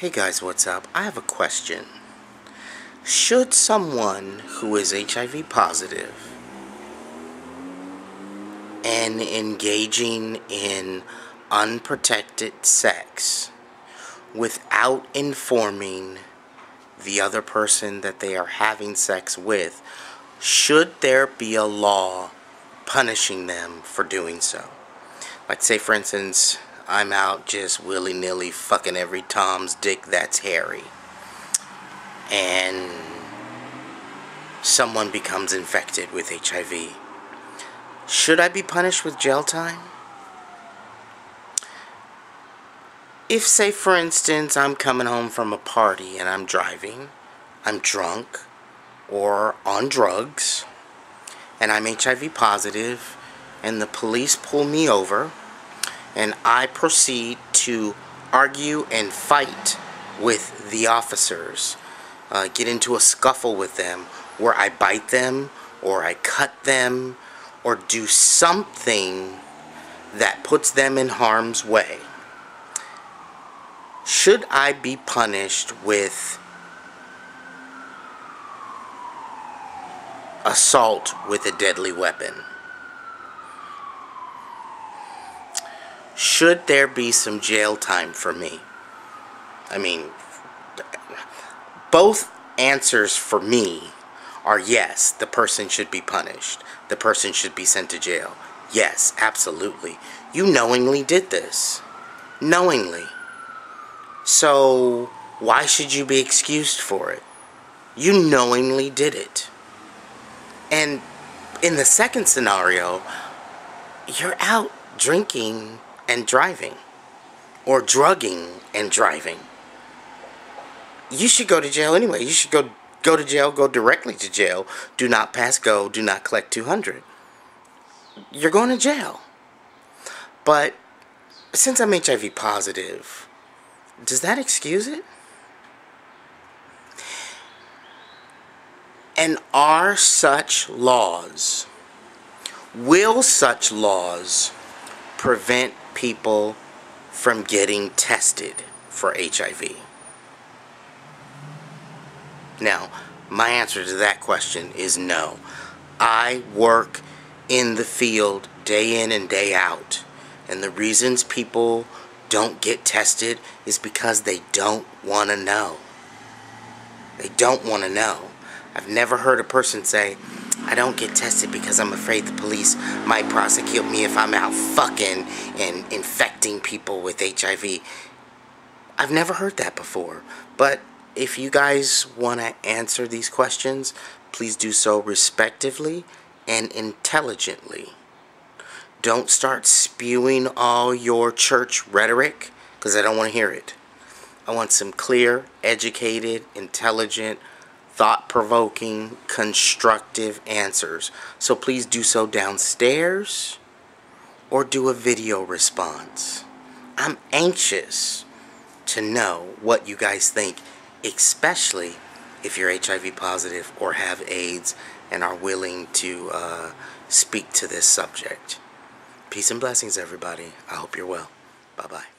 Hey guys, what's up? I have a question. Should someone who is HIV positive and engaging in unprotected sex without informing the other person that they are having sex with, should there be a law punishing them for doing so? Like, say, for instance, I'm out just willy nilly fucking every Tom's dick that's hairy. And someone becomes infected with HIV. Should I be punished with jail time? If, say, for instance, I'm coming home from a party and I'm driving, I'm drunk or on drugs, and I'm HIV positive, and the police pull me over and I proceed to argue and fight with the officers, uh, get into a scuffle with them where I bite them or I cut them or do something that puts them in harm's way. Should I be punished with assault with a deadly weapon? Should there be some jail time for me? I mean, both answers for me are yes, the person should be punished. The person should be sent to jail. Yes, absolutely. You knowingly did this. Knowingly. So, why should you be excused for it? You knowingly did it. And in the second scenario, you're out drinking and driving or drugging and driving. You should go to jail anyway. You should go go to jail, go directly to jail. Do not pass go, do not collect 200. You're going to jail. But since I'm HIV positive, does that excuse it? And are such laws, will such laws prevent people from getting tested for HIV? Now, my answer to that question is no. I work in the field day in and day out. And the reasons people don't get tested is because they don't want to know. They don't want to know. I've never heard a person say, I don't get tested because I'm afraid the police might prosecute me if I'm out fucking and infecting people with HIV. I've never heard that before. But if you guys want to answer these questions, please do so respectively and intelligently. Don't start spewing all your church rhetoric because I don't want to hear it. I want some clear, educated, intelligent, thought-provoking, constructive answers. So please do so downstairs or do a video response. I'm anxious to know what you guys think, especially if you're HIV positive or have AIDS and are willing to uh, speak to this subject. Peace and blessings, everybody. I hope you're well. Bye-bye.